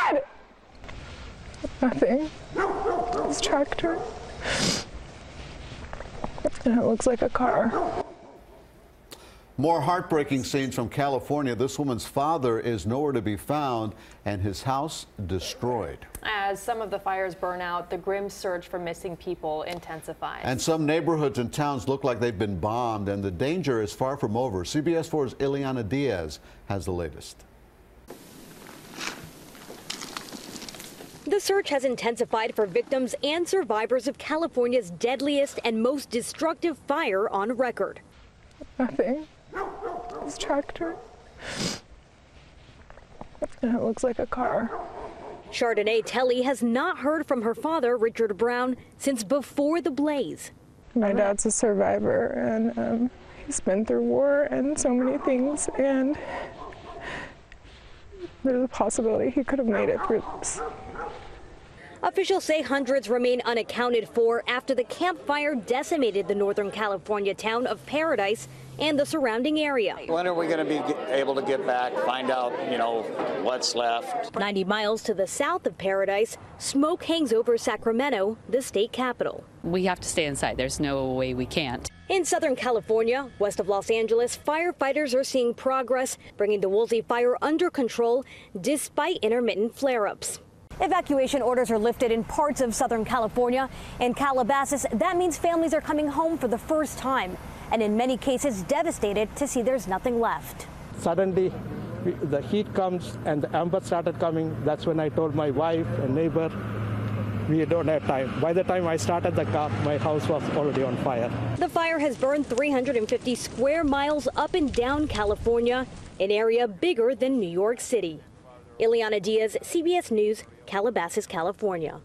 Dad! Nothing. His tractor. And it looks like a car. More heartbreaking scenes from California. This woman's father is nowhere to be found and his house destroyed. As some of the fires burn out, the grim search for missing people intensifies. And some neighborhoods and towns look like they've been bombed and the danger is far from over. CBS 4's Ileana Diaz has the latest. The search has intensified for victims and survivors of California's deadliest and most destructive fire on record. Nothing. His tractor. And it looks like a car. Chardonnay Telly has not heard from her father, Richard Brown, since before the blaze. My dad's a survivor, and um, he's been through war and so many things, and there's a possibility he could have made it through this. Officials say hundreds remain unaccounted for after the Camp Fire decimated the Northern California town of Paradise and the surrounding area. When are we going to be able to get back, find out, you know, what's left? 90 miles to the south of Paradise, smoke hangs over Sacramento, the state capital. We have to stay inside. There's no way we can't. In Southern California, west of Los Angeles, firefighters are seeing progress, bringing the Woolsey fire under control despite intermittent flare ups. Evacuation orders are lifted in parts of Southern California. In Calabasas, that means families are coming home for the first time, and in many cases, devastated to see there's nothing left. Suddenly, the heat comes and the ember started coming. That's when I told my wife and neighbor, we don't have time. By the time I started the car, my house was already on fire. The fire has burned 350 square miles up and down California, an area bigger than New York City. Ileana Diaz, CBS News, Calabasas, California.